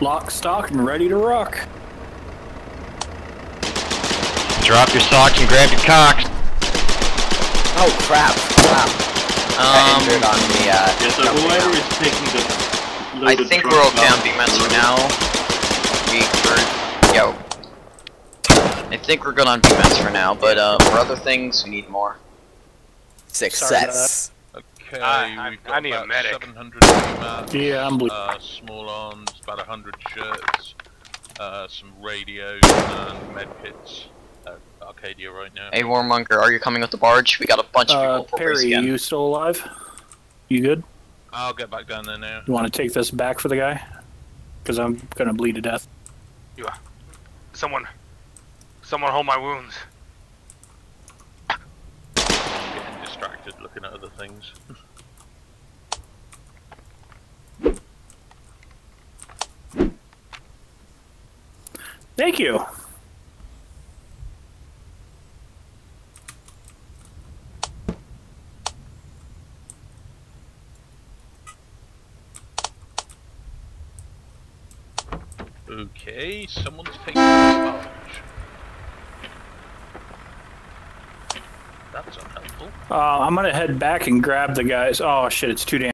Lock, stock, and ready to rock. Drop your socks and grab your cocks. Oh crap! Wow. I Um, injured on the uh. Yeah, so jumping whoever out. is taking the I think we're all now- on B-Mats for now. We for yo. I think we're good on B-Mats for now, but uh, for other things, we need more. Success. Okay, I- I- we've I got need a about medic. 700 mats, Yeah, I'm blue. uh, small arms, about 100 shirts, uh, some radios, and med kits at Arcadia right now. Hey, Warmonger, are you coming with the barge? We got a bunch of Uh, people Perry, again. you still alive? You good? I'll get back down there now. You want to take this back for the guy? Because I'm gonna bleed to death. Yeah. Someone, someone hold my wounds. I'm getting distracted looking at other things. Thank you. Okay, someone's taking the unhelpful. Uh, I'm gonna head back and grab the guys. Oh shit, it's too damn.